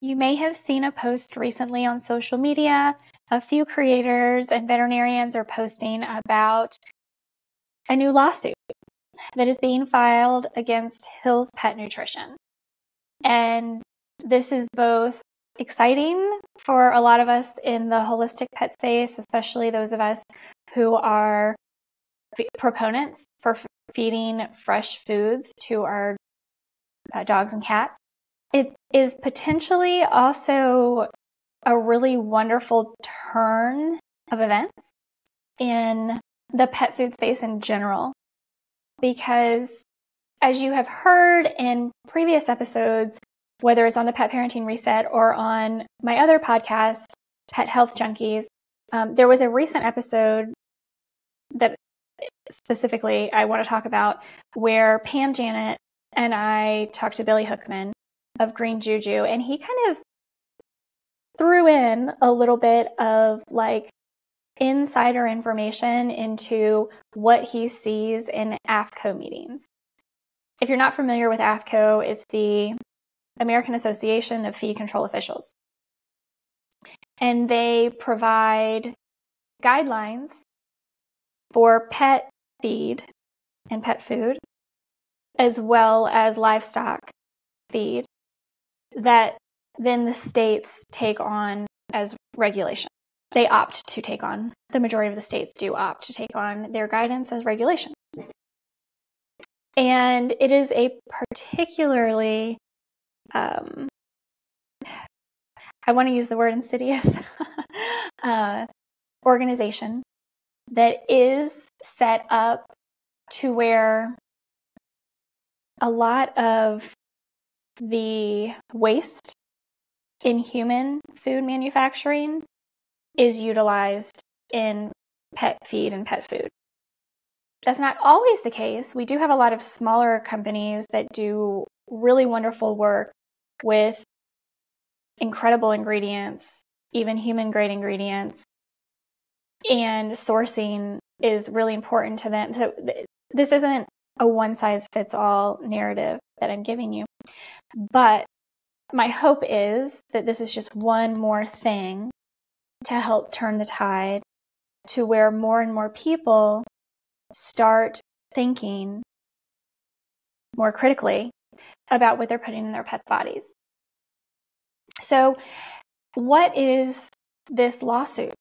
You may have seen a post recently on social media. A few creators and veterinarians are posting about a new lawsuit that is being filed against Hills Pet Nutrition. And this is both exciting for a lot of us in the holistic pet space, especially those of us who are proponents for feeding fresh foods to our uh, dogs and cats. It is potentially also a really wonderful turn of events in the pet food space in general. Because as you have heard in previous episodes, whether it's on the Pet Parenting Reset or on my other podcast, Pet Health Junkies, um, there was a recent episode that specifically I want to talk about where Pam Janet and I talked to Billy Hofacker of Green Juju, and he kind of threw in a little bit of like insider information into what he sees in AAFCO meetings. If you're not familiar with AAFCO, it's the American Association of Feed Control Officials. And they provide guidelines for pet feed and pet food, as well as livestock feed that then the states take on as regulation. They opt to take on, the majority of the states do opt to take on their guidance as regulation. And it is a particularly, um, I want to use the word insidious, uh, organization that is set up to where a lot of the waste in human food manufacturing is utilized in pet feed and pet food. That's not always the case. We do have a lot of smaller companies that do really wonderful work with incredible ingredients, even human grade ingredients, and sourcing is really important to them. So th- this isn't a one size fits all narrative that I'm giving you. But my hope is that this is just one more thing to help turn the tide to where more and more people start thinking more critically about what they're putting in their pets' bodies. So, what is this lawsuit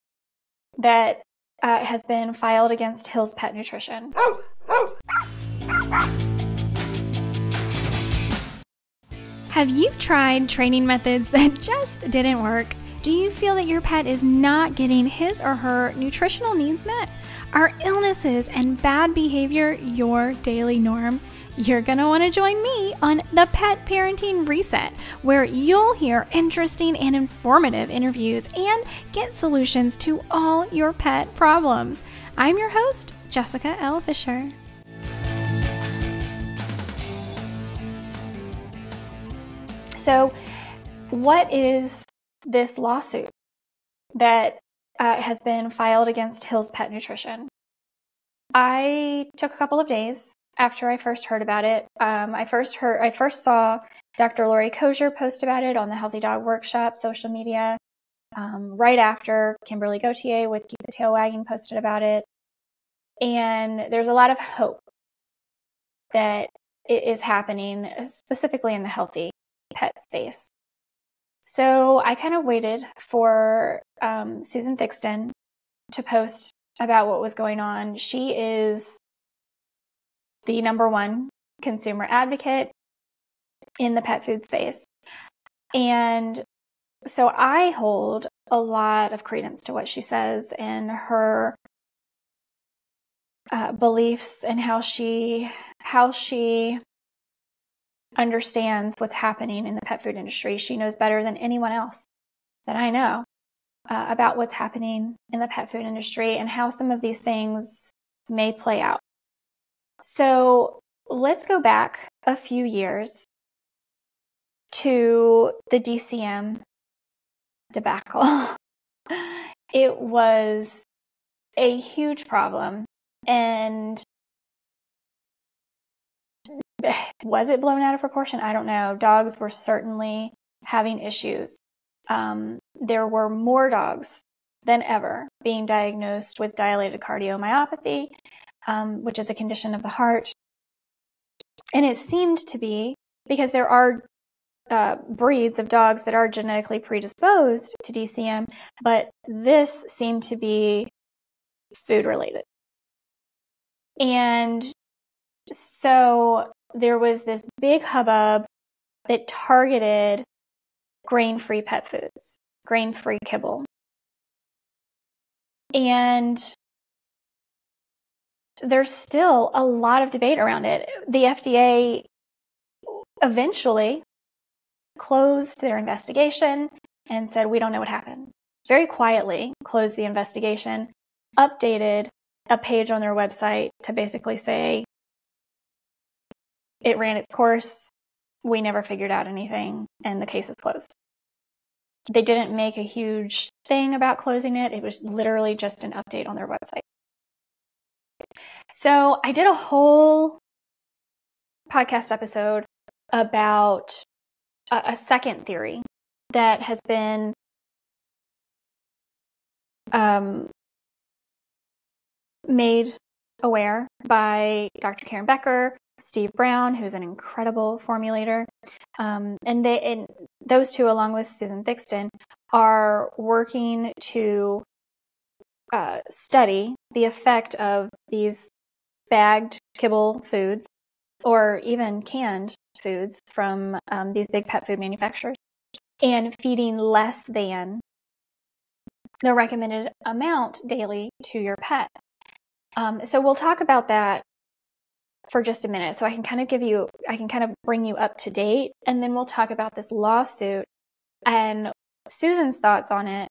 that uh, has been filed against Hills Pet Nutrition? Have you tried training methods that just didn't work? Do you feel that your pet is not getting his or her nutritional needs met? Are illnesses and bad behavior your daily norm? You're going to want to join me on the Pet Parenting Reset, where you'll hear interesting and informative interviews and get solutions to all your pet problems. I'm your host, Jessica L. Fisher. So, what is this lawsuit that uh, has been filed against Hills Pet Nutrition? I took a couple of days after I first heard about it. Um, I first heard, I first saw Dr. Laurie Coger post about it on the Healthy Dog Workshop social media. Um, right after Kimberly Gauthier with Keep the Tail Wagging posted about it. And there's a lot of hope that it is happening, specifically in the healthy pet space. So I kind of waited for um, Susan Thixton to post about what was going on. She is the number one consumer advocate in the pet food space. And so I hold a lot of credence to what she says and her uh, beliefs and how she how she understands what's happening in the pet food industry. She knows better than anyone else that I know uh, about what's happening in the pet food industry and how some of these things may play out. So let's go back a few years to the DCM debacle. it was a huge problem and was it blown out of proportion? I don't know. Dogs were certainly having issues. Um, there were more dogs than ever being diagnosed with dilated cardiomyopathy, um, which is a condition of the heart. And it seemed to be because there are uh, breeds of dogs that are genetically predisposed to DCM, but this seemed to be food related. And so there was this big hubbub that targeted grain free pet foods, grain free kibble. And there's still a lot of debate around it. The FDA eventually closed their investigation and said, We don't know what happened. Very quietly closed the investigation, updated a page on their website to basically say it ran its course. We never figured out anything, and the case is closed. They didn't make a huge thing about closing it. It was literally just an update on their website. So I did a whole podcast episode about a, a second theory that has been um, made aware by Dr. Karen Becker, Steve Brown, who's an incredible formulator, um, and they and those two, along with Susan Thixton, are working to uh, study the effect of these bagged kibble foods or even canned foods from um, these big pet food manufacturers and feeding less than the recommended amount daily to your pet. Um, so we'll talk about that for just a minute. So I can kind of give you, I can kind of bring you up to date, and then we'll talk about this lawsuit and Susan's thoughts on it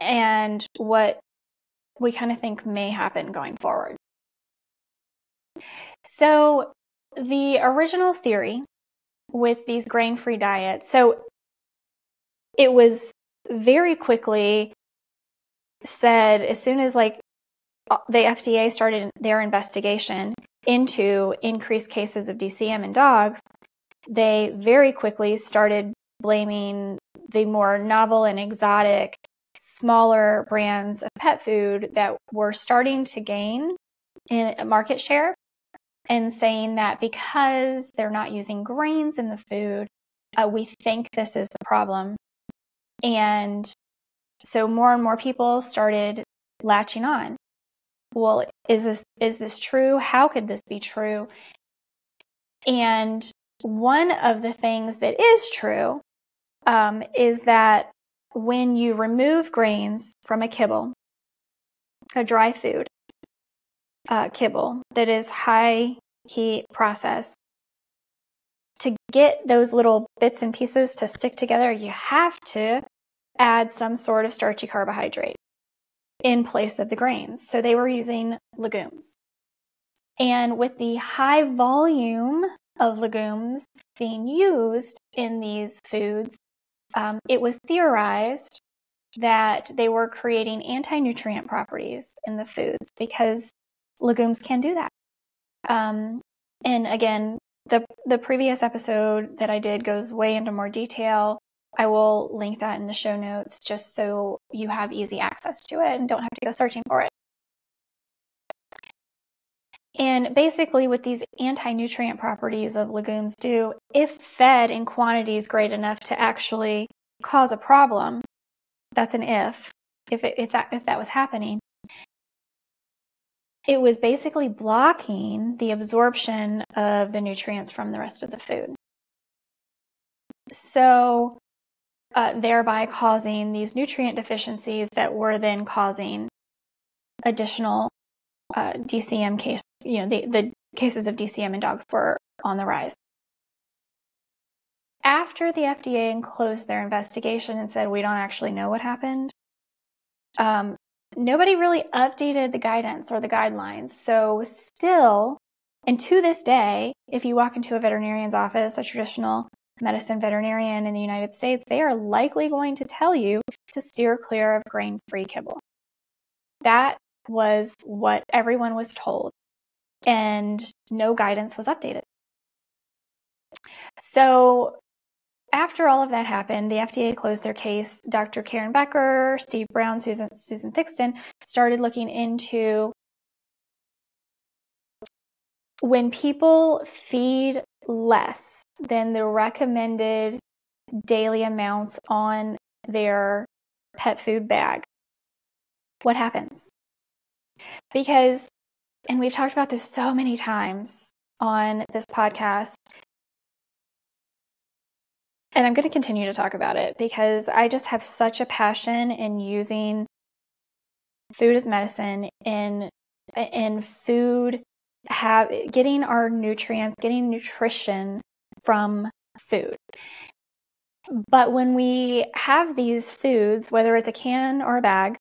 and what we kind of think may happen going forward. So the original theory with these grain free diets, so it was very quickly said as soon as like uh, the FDA started their investigation into increased cases of DCM in dogs, they very quickly started blaming the more novel and exotic, smaller brands of pet food that were starting to gain in market share and saying that because they're not using grains in the food, uh, we think this is the problem. And so more and more people started latching on. Well, is this is this true? How could this be true? And one of the things that is true um, is that when you remove grains from a kibble, a dry food, uh, kibble that is high heat process. To get those little bits and pieces to stick together, you have to add some sort of starchy carbohydrate in place of the grains. So they were using legumes. And with the high volume of legumes being used in these foods, um, it was theorized that they were creating anti nutrient properties in the foods because legumes can do that. Um, and again, the the previous episode that I did goes way into more detail. I will link that in the show notes just so you have easy access to it and don't have to go searching for it. And basically, what these anti nutrient properties of legumes do, if fed in quantities great enough to actually cause a problem, that's an if, if, it, if, that, if that was happening, it was basically blocking the absorption of the nutrients from the rest of the food. So, uh, thereby causing these nutrient deficiencies that were then causing additional uh, DCM cases. You know, the, the cases of DCM in dogs were on the rise. After the FDA closed their investigation and said, we don't actually know what happened, um, nobody really updated the guidance or the guidelines. So, still, and to this day, if you walk into a veterinarian's office, a traditional medicine veterinarian in the United States, they are likely going to tell you to steer clear of grain free kibble. That was what everyone was told, and no guidance was updated. So, after all of that happened, the FDA closed their case. Dr. Karen Becker, Steve Brown, Susan, Susan Thixton started looking into when people feed less than the recommended daily amounts on their pet food bag, what happens? Because, and we've talked about this so many times on this podcast, and I'm going to continue to talk about it because I just have such a passion in using food as medicine in in food have getting our nutrients, getting nutrition from food. But when we have these foods, whether it's a can or a bag,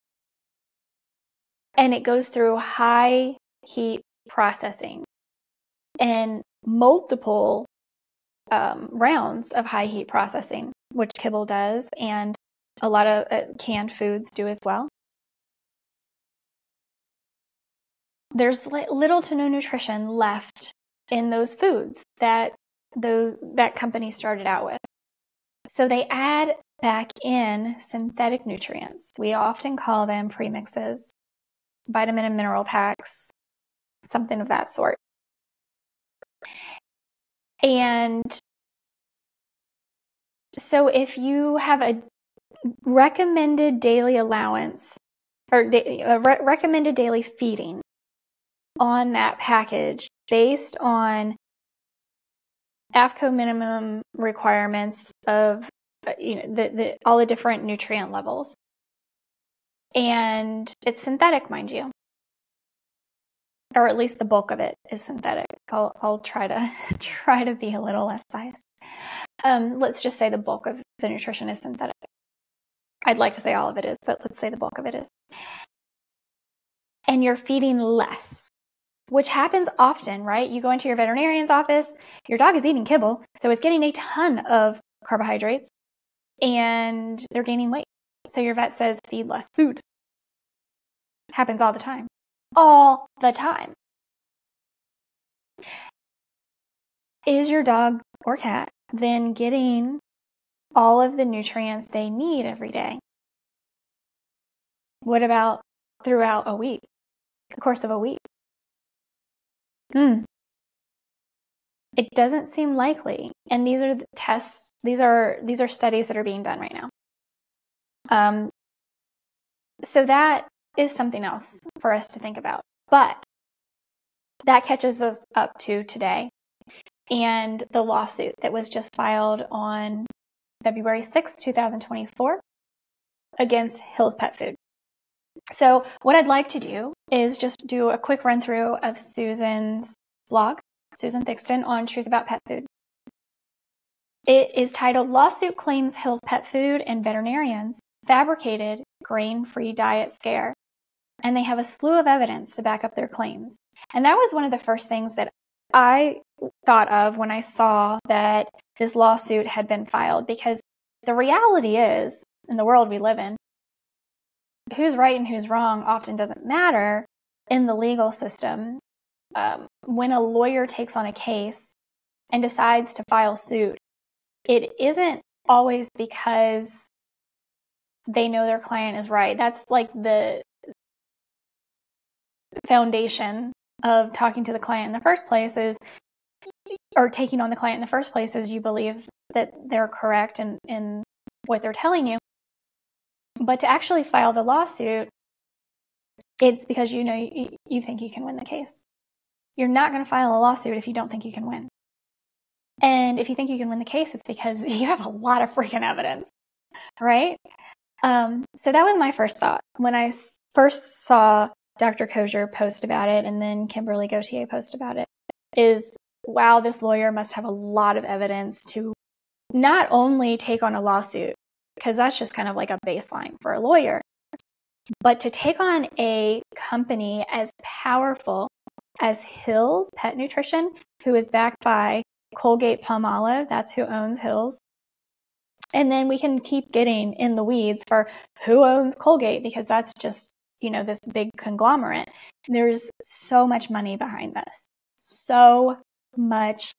and it goes through high heat processing and multiple um, rounds of high heat processing, which kibble does, and a lot of uh, canned foods do as well. There's little to no nutrition left in those foods that the, that company started out with. So they add back in synthetic nutrients. We often call them premixes, vitamin and mineral packs, something of that sort. And so if you have a recommended daily allowance or da- a re- recommended daily feeding on that package based on AAFCO minimum requirements of uh, you know the, the all the different nutrient levels. And it's synthetic, mind you. Or at least the bulk of it is synthetic. I'll I'll try to try to be a little less biased. Um, let's just say the bulk of the nutrition is synthetic. I'd like to say all of it is, but let's say the bulk of it is. And you're feeding less which happens often, right? You go into your veterinarian's office, your dog is eating kibble, so it's getting a ton of carbohydrates and they're gaining weight. So your vet says feed less food. Happens all the time. All the time. Is your dog or cat then getting all of the nutrients they need every day? What about throughout a week, the course of a week? Hmm. It doesn't seem likely. And these are the tests, these are these are studies that are being done right now. Um, so that is something else for us to think about. But that catches us up to today and the lawsuit that was just filed on February 6, 2024 against Hills Pet Food. So, what I'd like to do is just do a quick run through of Susan's blog, Susan Thixton, on Truth About Pet Food. It is titled Lawsuit Claims Hills Pet Food and Veterinarians Fabricated Grain Free Diet Scare. And they have a slew of evidence to back up their claims. And that was one of the first things that I thought of when I saw that this lawsuit had been filed because the reality is, in the world we live in, who's right and who's wrong often doesn't matter in the legal system. Um, when a lawyer takes on a case and decides to file suit, it isn't always because they know their client is right. That's like the foundation of talking to the client in the first place is or taking on the client in the first place is you believe that they're correct in, in what they're telling you. But to actually file the lawsuit, it's because you know you, you think you can win the case. You're not going to file a lawsuit if you don't think you can win. And if you think you can win the case, it's because you have a lot of freaking evidence, right? Um, so that was my first thought when I first saw Dr. Coger post about it and then Kimberly Gauthier post about it. Is wow, this lawyer must have a lot of evidence to not only take on a lawsuit, because that's just kind of like a baseline for a lawyer. But to take on a company as powerful as Hills Pet Nutrition, who is backed by Colgate Palmolive, that's who owns Hills. And then we can keep getting in the weeds for who owns Colgate because that's just, you know, this big conglomerate. There's so much money behind this. So much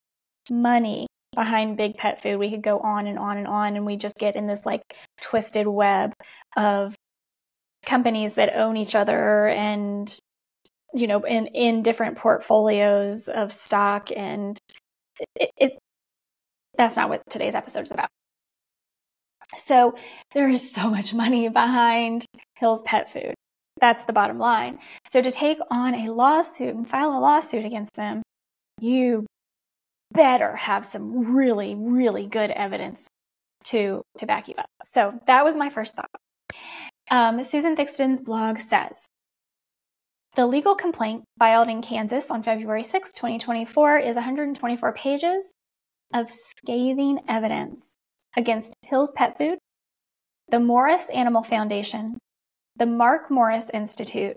money behind big pet food. We could go on and on and on, and we just get in this like twisted web of companies that own each other and you know in in different portfolios of stock and it, it that's not what today's episode is about so there is so much money behind Hill's Pet Food. That's the bottom line. So to take on a lawsuit and file a lawsuit against them, you better have some really, really good evidence to, to back you up. So that was my first thought. Um, Susan Thixton's blog says, the legal complaint filed in Kansas on February 6, 2024 is 124 pages of scathing evidence against Hill's Pet Food, the Morris Animal Foundation, the Mark Morris Institute,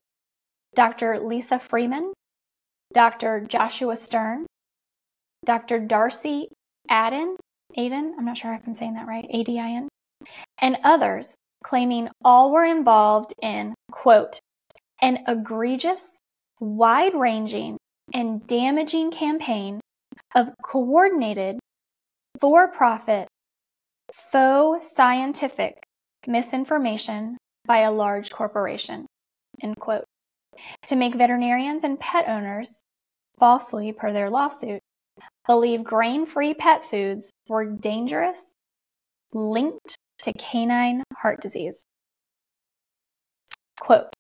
Dr. Lisa Freeman, Dr. Joshua Stern, Dr. Darcy Adin, Adin, I'm not sure if I'm saying that right, A-D-I-N, and others claiming all were involved in, quote, an egregious, wide ranging, and damaging campaign of coordinated, for profit faux scientific misinformation by a large corporation. End quote. To make veterinarians and pet owners, falsely per their lawsuit, believe grain free pet foods were dangerous, linked to canine heart disease. Quote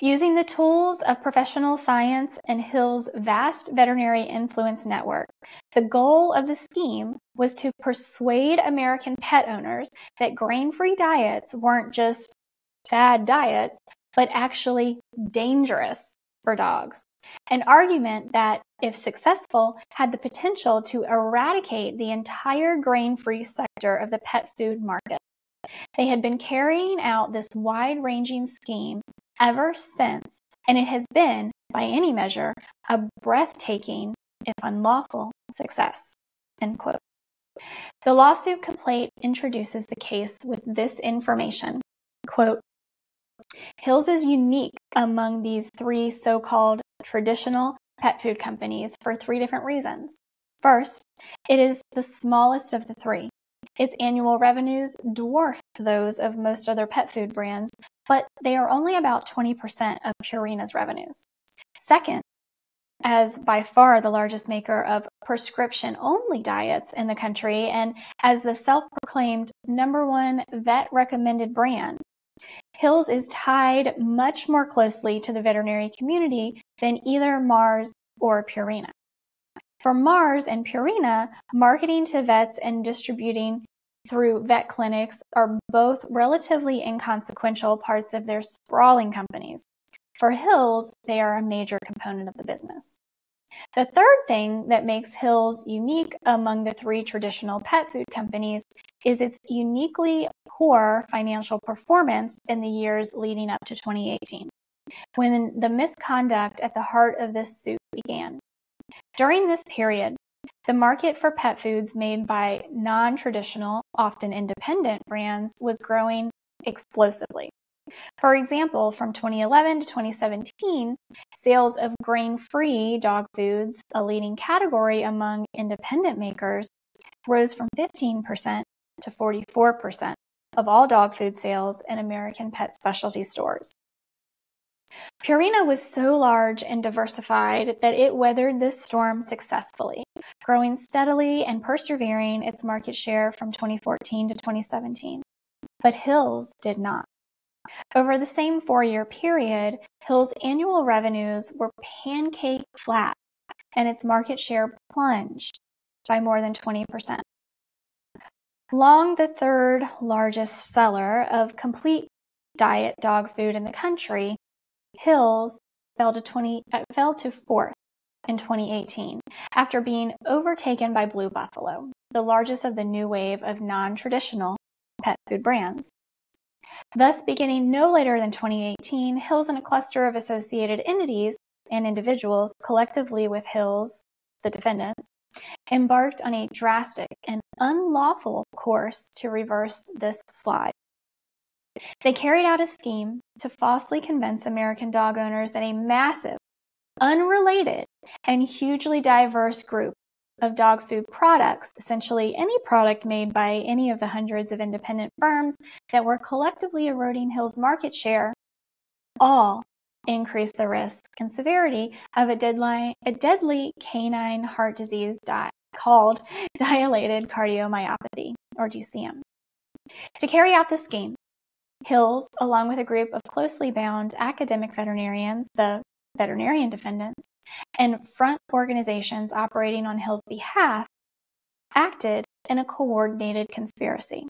Using the tools of professional science and Hill's vast veterinary influence network, the goal of the scheme was to persuade American pet owners that grain free diets weren't just bad diets, but actually dangerous for dogs. An argument that, if successful, had the potential to eradicate the entire grain free sector of the pet food market. They had been carrying out this wide ranging scheme ever since, and it has been, by any measure, a breathtaking, if unlawful, success. The lawsuit complaint introduces the case with this information. Quote, Hills is unique among these three so-called traditional pet food companies for three different reasons. First, it is the smallest of the three. Its annual revenues dwarf those of most other pet food brands, but they are only about 20% of Purina's revenues. Second, as by far the largest maker of prescription only diets in the country and as the self proclaimed number one vet recommended brand, Hills is tied much more closely to the veterinary community than either Mars or Purina. For Mars and Purina, marketing to vets and distributing through vet clinics are both relatively inconsequential parts of their sprawling companies. For Hills, they are a major component of the business. The third thing that makes Hills unique among the three traditional pet food companies is its uniquely poor financial performance in the years leading up to 2018, when the misconduct at the heart of this suit began. During this period, the market for pet foods made by non traditional, often independent brands was growing explosively. For example, from 2011 to 2017, sales of grain free dog foods, a leading category among independent makers, rose from 15% to 44% of all dog food sales in American pet specialty stores. Purina was so large and diversified that it weathered this storm successfully, growing steadily and persevering its market share from 2014 to 2017. But Hills did not. Over the same four year period, Hill's annual revenues were pancake flat and its market share plunged by more than 20%. Long the third largest seller of complete diet dog food in the country, Hills fell to 20 uh, fell to fourth in 2018 after being overtaken by Blue Buffalo, the largest of the new wave of non-traditional pet food brands. Thus, beginning no later than 2018, Hills and a cluster of associated entities and individuals, collectively with Hills, the defendants, embarked on a drastic and unlawful course to reverse this slide. They carried out a scheme to falsely convince American dog owners that a massive, unrelated, and hugely diverse group of dog food products, essentially any product made by any of the hundreds of independent firms that were collectively eroding Hill's market share, all increase the risk and severity of a, deadly, a deadly canine heart disease di- called dilated cardiomyopathy, or DCM. To carry out this scheme, Hills, along with a group of closely bound academic veterinarians, the veterinarian defendants, and front organizations operating on Hill's behalf, acted in a coordinated conspiracy.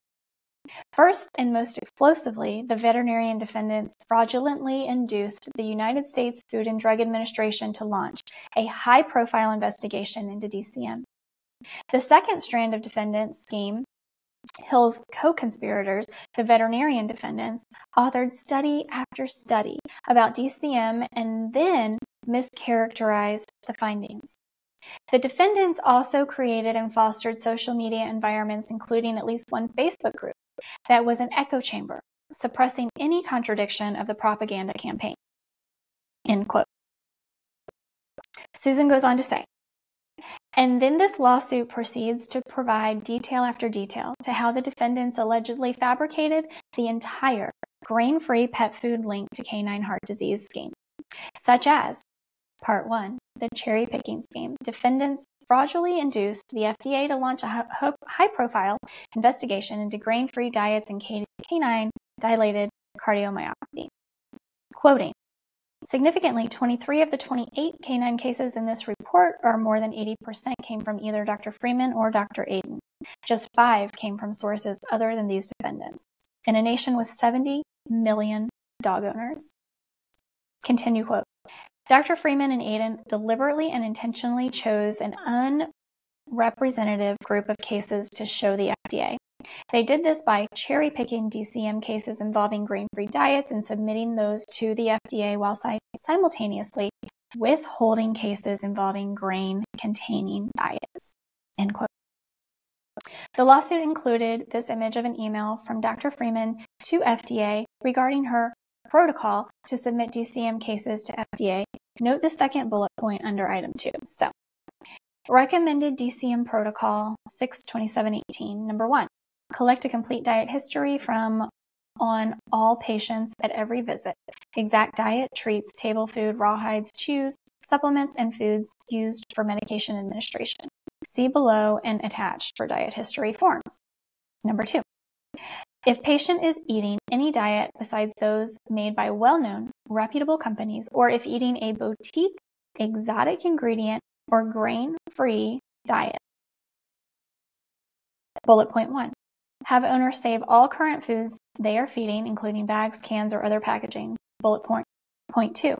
First and most explosively, the veterinarian defendants fraudulently induced the United States Food and Drug Administration to launch a high profile investigation into DCM. The second strand of defendants' scheme Hill's co conspirators, the veterinarian defendants, authored study after study about DCM and then mischaracterized the findings. The defendants also created and fostered social media environments, including at least one Facebook group that was an echo chamber, suppressing any contradiction of the propaganda campaign. End quote. Susan goes on to say, and then this lawsuit proceeds to provide detail after detail to how the defendants allegedly fabricated the entire grain free pet food linked to canine heart disease scheme, such as Part 1 The cherry picking scheme. Defendants fraudulently induced the FDA to launch a high profile investigation into grain free diets and canine dilated cardiomyopathy. Quoting Significantly, 23 of the 28 canine cases in this report, or more than 80%, came from either Dr. Freeman or Dr. Adin. Just five came from sources other than these defendants. In a nation with 70 million dog owners. Continue quote. Dr. Freeman and Adin deliberately and intentionally chose an unrepresentative group of cases to show the FDA. They did this by cherry picking DCM cases involving grain free diets and submitting those to the FDA while simultaneously withholding cases involving grain containing diets. End quote. The lawsuit included this image of an email from Dr. Freeman to FDA regarding her protocol to submit DCM cases to FDA. Note the second bullet point under item two. So, recommended DCM protocol 62718. Number one, Collect a complete diet history from on all patients at every visit. Exact diet, treats, table food, rawhides, chews, supplements, and foods used for medication administration. See below and attached for diet history forms. Number two, if patient is eating any diet besides those made by well-known, reputable companies, or if eating a boutique, exotic ingredient, or grain-free diet. Bullet point one. Have owners save all current foods they are feeding, including bags, cans, or other packaging. Bullet point. Point two.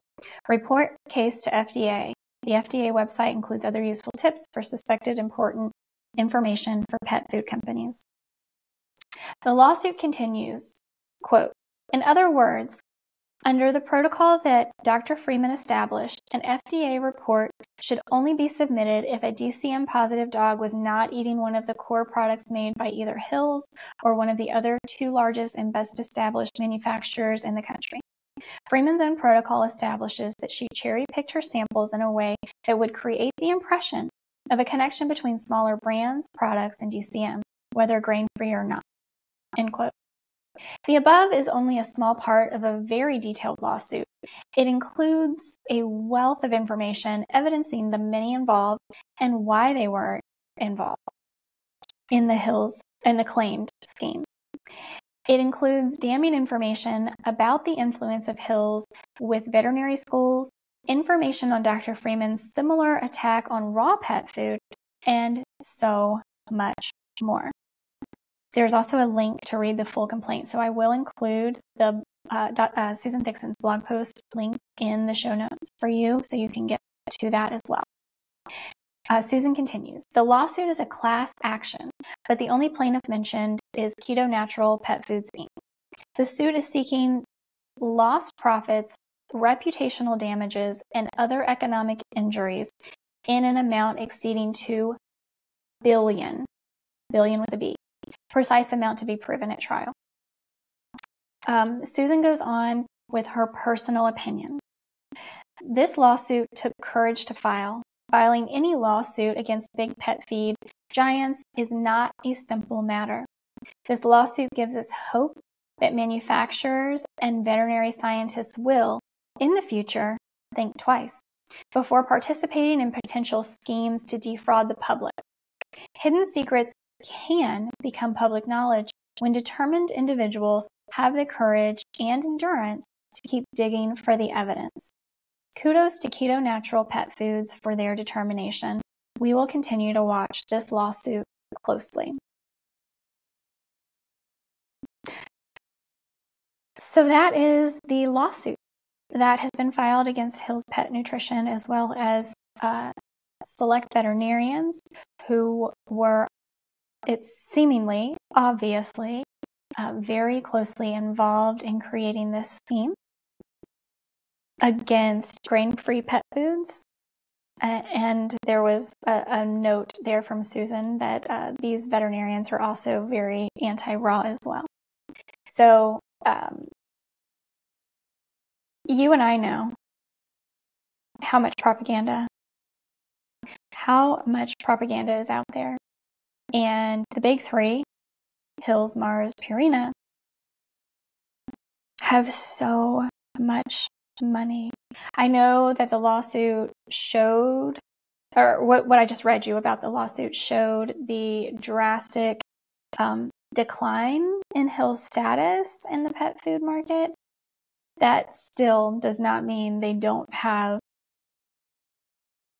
Report case to FDA. The FDA website includes other useful tips for suspected important information for pet food companies. The lawsuit continues, quote, in other words, under the protocol that Dr. Freeman established, an FDA report should only be submitted if a DCM positive dog was not eating one of the core products made by either Hills or one of the other two largest and best established manufacturers in the country. Freeman's own protocol establishes that she cherry picked her samples in a way that would create the impression of a connection between smaller brands, products, and DCM, whether grain free or not. End quote. The above is only a small part of a very detailed lawsuit. It includes a wealth of information evidencing the many involved and why they were involved in the Hills and the claimed scheme. It includes damning information about the influence of Hills with veterinary schools, information on Dr. Freeman's similar attack on raw pet food, and so much more. There's also a link to read the full complaint. So I will include the uh, uh, Susan Thixton's blog post link in the show notes for you so you can get to that as well. Uh, Susan continues The lawsuit is a class action, but the only plaintiff mentioned is Keto Natural Pet Foods Inc. The suit is seeking lost profits, reputational damages, and other economic injuries in an amount exceeding 2 billion, billion with a B, precise amount to be proven at trial. Um, Susan goes on with her personal opinion. This lawsuit took courage to file, Filing any lawsuit against big pet feed giants is not a simple matter. This lawsuit gives us hope that manufacturers and veterinary scientists will, in the future, think twice before participating in potential schemes to defraud the public. Hidden secrets can become public knowledge when determined individuals have the courage and endurance to keep digging for the evidence. Kudos to Keto Natural Pet Foods for their determination. We will continue to watch this lawsuit closely. So that is the lawsuit that has been filed against Hills Pet Nutrition as well as uh, select veterinarians who were, it's seemingly, obviously, uh, very closely involved in creating this scheme against grain free pet foods. Uh, and there was a, a, note there from Susan that uh, these veterinarians are also very anti raw as well. So, um, you and I know how much propaganda, how much propaganda is out there. And the big three, Hills, Mars, Purina, have so much money. I know that the lawsuit showed, or what, what I just read you about the lawsuit showed the drastic um, decline in Hill's status in the pet food market. That still does not mean they don't have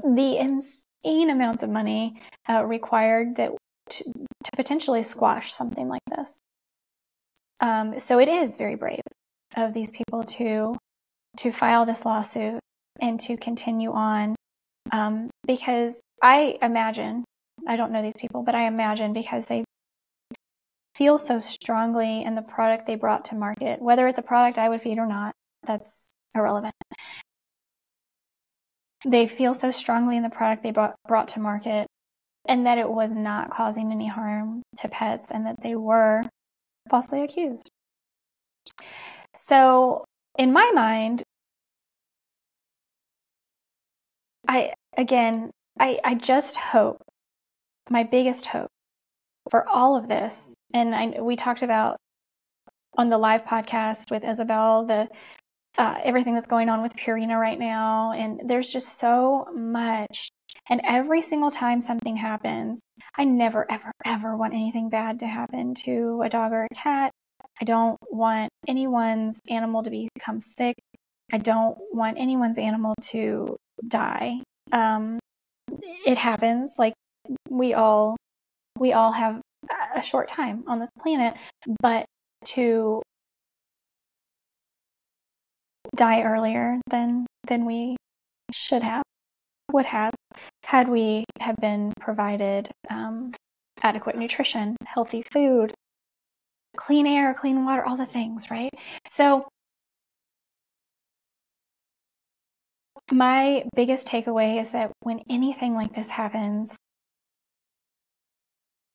the insane amounts of money uh, required that to, to, potentially squash something like this. Um, so it is very brave of these people to to file this lawsuit and to continue on um, because I imagine I don't know these people, but I imagine because they feel so strongly in the product they brought to market, whether it's a product I would feed or not, that's irrelevant. They feel so strongly in the product they brought, brought to market and that it was not causing any harm to pets and that they were falsely accused. So, in my mind, I again, I, I just hope, my biggest hope for all of this, and I, we talked about on the live podcast with Isabel the uh, everything that's going on with Purina right now, and there's just so much. And every single time something happens, I never, ever, ever want anything bad to happen to a dog or a cat. I don't want anyone's animal to become sick. I don't want anyone's animal to die. Um, it happens. Like we all, we all have a short time on this planet, but to die earlier than than we should have, would have, had we have been provided um, adequate nutrition, healthy food, clean air, clean water, all the things, right? So My biggest takeaway is that when anything like this happens,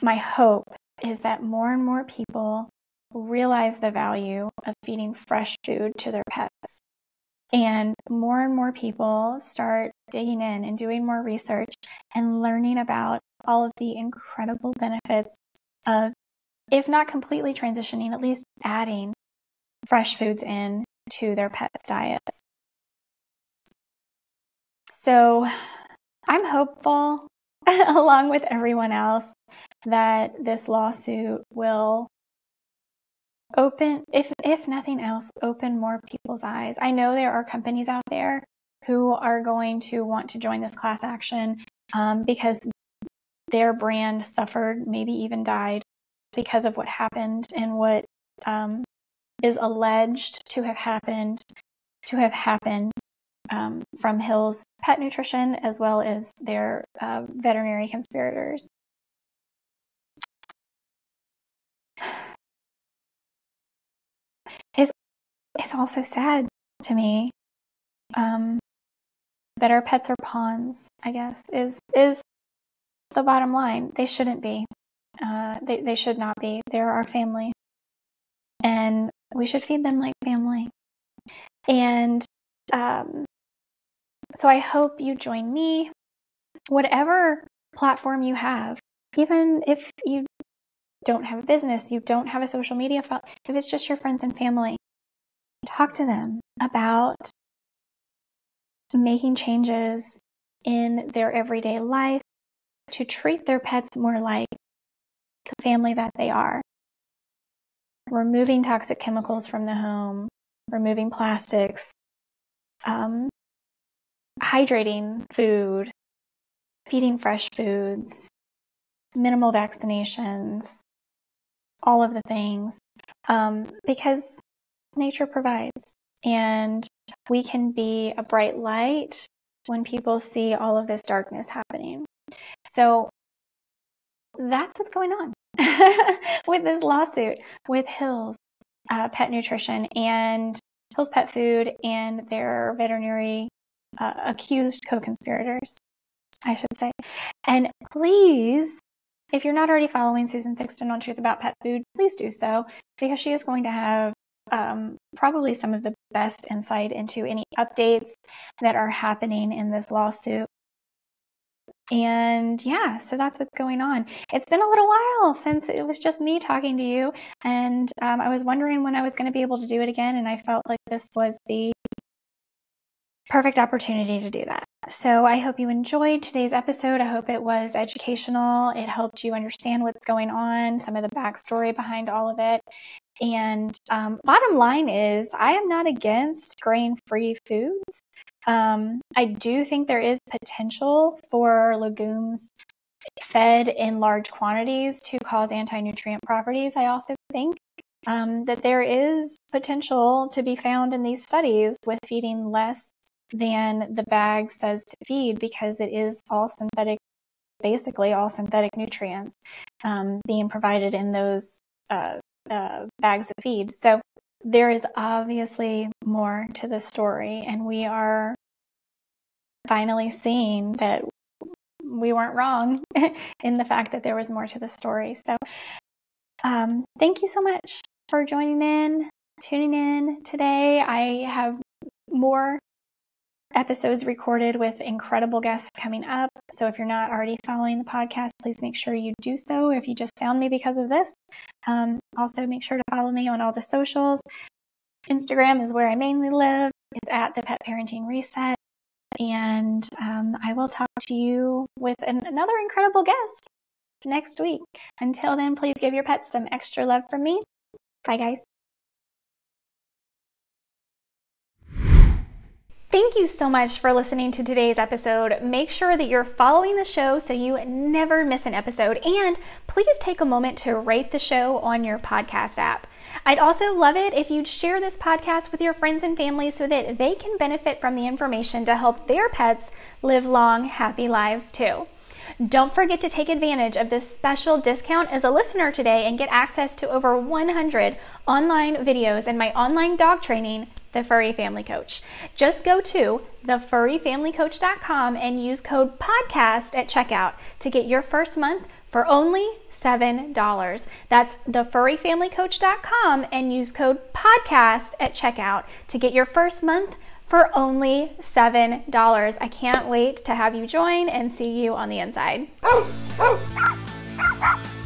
my hope is that more and more people realize the value of feeding fresh food to their pets. And more and more people start digging in and doing more research and learning about all of the incredible benefits of, if not completely transitioning, at least adding fresh foods in to their pets' diets. So I'm hopeful, along with everyone else, that this lawsuit will open, if, if nothing else, open more people's eyes. I know there are companies out there who are going to want to join this class action um, because their brand suffered, maybe even died because of what happened and what um, is alleged to have happened to have happened um, from Hill's Pet Nutrition as well as their uh, veterinary conspirators. It's also sad to me um, that our pets are pawns, I guess, is, is the bottom line. They shouldn't be. Uh, they, they should not be. They're our family. And we should feed them like family. And um, so I hope you join me whatever platform you have, even if you don't have a business, you don't have a social media, if it's just your friends and family, talk to them about making changes in their everyday life to treat their pets more like the family that they are. Removing toxic chemicals from the home, removing plastics, um, hydrating food, feeding fresh foods, minimal vaccinations, all of the things, um, because nature provides. And we can be a bright light when people see all of this darkness happening. So that's what's going on with this lawsuit with Hills uh, Pet Nutrition and Hills Pet Food and their veterinary uh, accused co conspirators, I should say. And please, if you're not already following Susan Thixton on Truth About Pet Food, please do so because she is going to have um, probably some of the best insight into any updates that are happening in this lawsuit. And yeah, so that's what's going on. It's been a little while since it was just me talking to you, and um, I was wondering when I was going to be able to do it again, and I felt like this was the perfect opportunity to do that. So I hope you enjoyed today's episode. I hope it was educational. It helped you understand what's going on, some of the backstory behind all of it. And um, bottom line is, I am not against grain free foods. Um, I do think there is potential for legumes fed in large quantities to cause anti nutrient properties. I also think um, that there is potential to be found in these studies with feeding less than the bag says to feed because it is all synthetic, basically all synthetic nutrients um, being provided in those uh, uh, bags of feed. So there is obviously more to the story, and we are finally seeing that we weren't wrong in the fact that there was more to the story. So, um, thank you so much for joining in, tuning in today. I have more episodes recorded with incredible guests coming up. So if you're not already following the podcast, please make sure you do so. If you just found me because of this, um, also make sure to follow me on all the socials. Instagram is where I mainly live. It's at the Pet Parenting Reset. And um, I will talk to you with an, another incredible guest next week. Until then, please give your pets some extra love from me. Bye, guys. Thank you so much for listening to today's episode. Make sure that you're following the show so you never miss an episode. And please take a moment to rate the show on your podcast app. I'd also love it if you'd share this podcast with your friends and family so that they can benefit from the information to help their pets live long, happy lives too. Don't forget to take advantage of this special discount as a listener today and get access to over 100 online videos and my online dog training the Furry Family Coach. Just go to thefurryfamilycoach.com and use code PODCAST at checkout to get your first month for only $7. That's thefurryfamilycoach.com and use code PODCAST at checkout to get your first month for only $7. I can't wait to have you join and see you on the inside. Oh, oh.